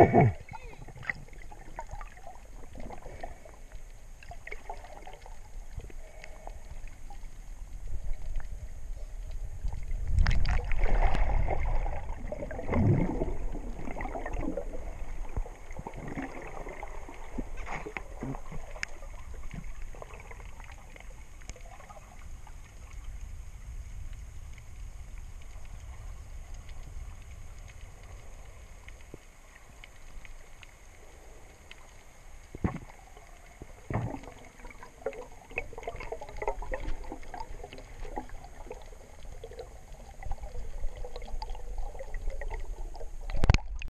Oh.